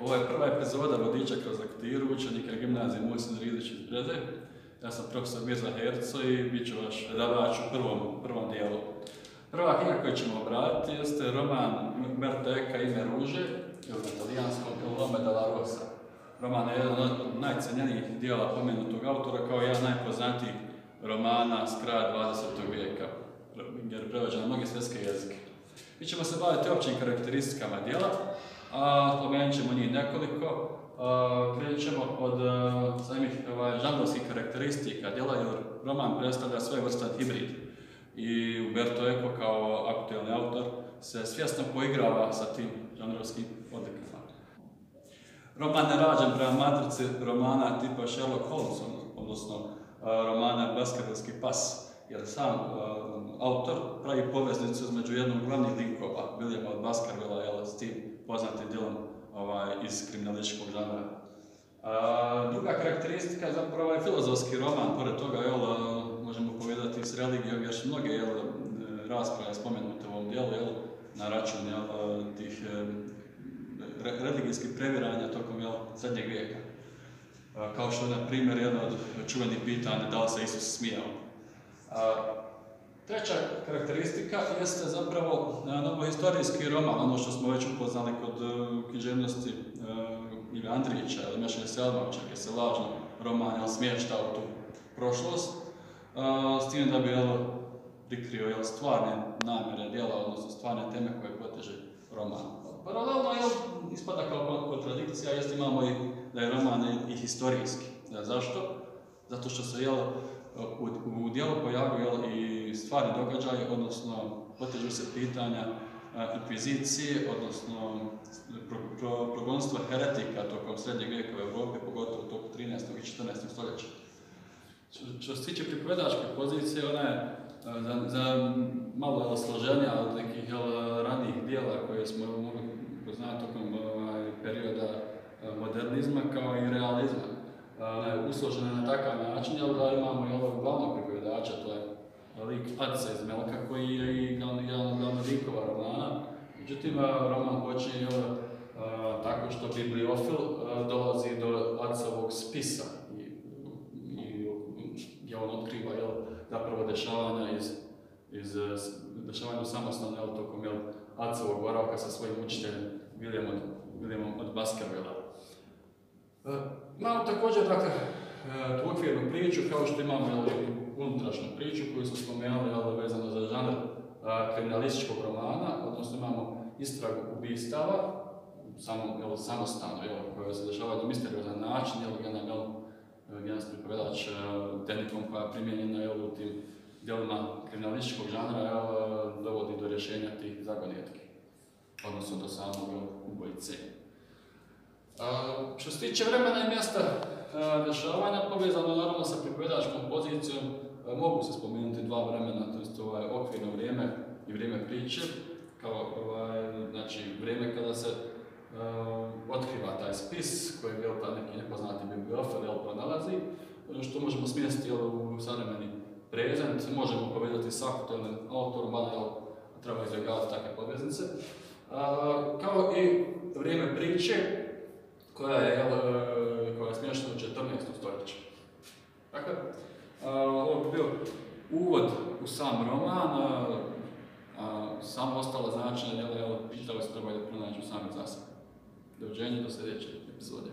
Ovo je prva epizoda vodiča kroz lektiru učenika gimnazije Musin Rizić iz Brede. Ja sam profesor Mirza Herco i bit ću vaš predavač u prvom, prvom dijelu. Prva knjiga koju ćemo obratiti jeste roman Umberto Eca Ime ruže, ili na italijanskom Lome della Rosa. Roman je jedan od najcenjenijih dijela pomenutog autora kao jedan najpoznatijih romana s kraja 20. vijeka, jer je na mnoge svjetske jezike. Mi ćemo se baviti općim karakteristikama dijela, a spomenut ćemo njih nekoliko. Krenut ćemo od samih ovaj, žanrovskih karakteristika djela, jer roman predstavlja svoj vrstan hibrid. I Umberto Eco kao aktualni autor se svjesno poigrava sa tim žanrovskim odlikama. Roman je rađen prema matrici romana tipa Sherlock Holmes, odnosno romana Baskervilski pas, jer sam autor pravi poveznicu između jednog glavnih linkova, Williama od Baskervilla, jel, s tim poznatim djelom ovaj, iz kriminalističkog žanra. druga karakteristika zapravo je filozofski roman, pored toga jel, možemo povedati s religijom, jer su mnoge jel, rasprave spomenute u ovom dijelu jel, na račun jel, tih religijskih previranja tokom jel, srednjeg vijeka. Kao što je, na primjer, jedno od čuvenih pitanja da li se Isus smijao. Treća karakteristika jeste zapravo novohistorijski roman, ono što smo već upoznali kod uh, književnosti uh, Ive Andrića ili Mešanje Selmovća, gdje se lažno roman smješta u tu prošlost, s tim da bi prikrio jel, stvarne namjere djela, odnosno stvarne teme koje poteže roman. Paralelno jel, ispada kao kontradikcija, jest imamo i da je roman i historijski. Zašto? Zato što se jel, u, u dijelu pojavljuju i stvarni događaj, odnosno potežu se pitanja inkvizicije, odnosno progonstva heretika tokom srednjeg vijeka u Europi, pogotovo tokom 13. i 14. stoljeća. Što se tiče pripovedačke pozicije, ona je za, za malo složenija od nekih ranijih dijela koje smo mogli poznati tokom ovaj, perioda modernizma kao i realizma usložene na takav način, jel da imamo i ovog glavnog pripovedača, to je lik Adica iz Melka, koji je i jedan od glavnog likova romana. Međutim, roman počinje tako što bibliofil dolazi do Adicovog spisa i, i gdje on otkriva jel, zapravo dešavanja iz, iz dešavanja samostalno tokom jel, Adicovog boravka sa svojim učiteljem Williamom od, Williamom od Baskervilla. Imamo također dakle, tu okvirnu priču, kao što imamo jel, unutrašnju priču koju smo spomenuli jel, vezano za žanr kriminalističkog romana, odnosno imamo istragu ubistava, samo, jel, samostalno, jel, koja se dešava na misteriozan način, jel, gdje nam, jel, pripovedač tehnikom koja je primjenjena jel, u tim dijelima kriminalističkog žanra jel, dovodi do rješenja tih zagonetki, odnosno do samog ubojice. Što se tiče vremena i mjesta dešavanja, povezano naravno sa pripovedačkom pozicijom, mogu se spomenuti dva vremena, to je ovaj, okvirno vrijeme i vrijeme priče, kao ovaj, znači, vrijeme kada se otkriva taj spis koji je ta neki nepoznati bibliofil jel, pronalazi, što možemo smjestiti u savremeni prezent, možemo povedati s aktualnim autorom, ali treba izbjegavati takve poveznice. kao i vrijeme priče, koja je, e, koja je smještena u 14. stoljeću. Dakle, ovo bi bio uvod u sam roman, a, samo ostala značenja, jel, čitali ste trebali da pronađu sami za sebe. Doviđenja do sljedeće epizode.